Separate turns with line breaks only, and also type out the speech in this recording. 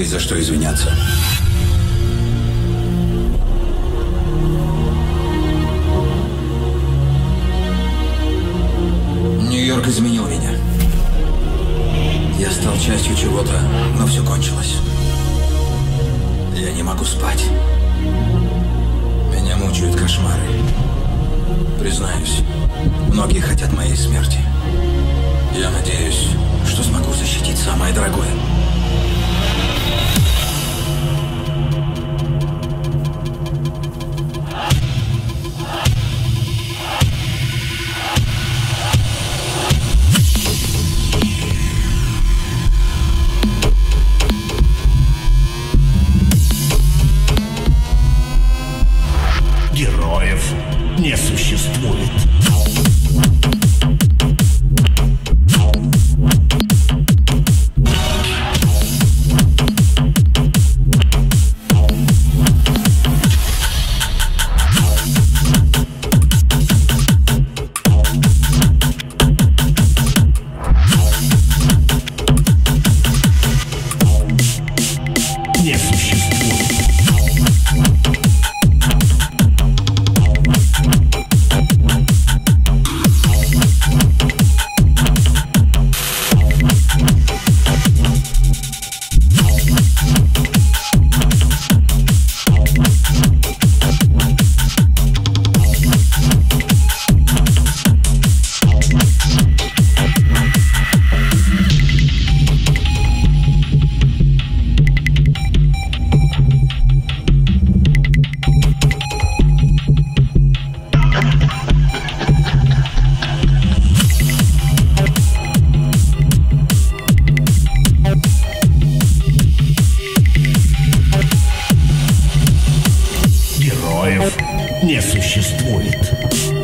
Есть за что извиняться. Нью-Йорк изменил меня. Я стал частью чего-то, но все кончилось. Я не могу спать. Меня мучают кошмары. Признаюсь, многие хотят моей смерти. Я надеюсь, что смогу защитить самое дорогое. Money. не существует.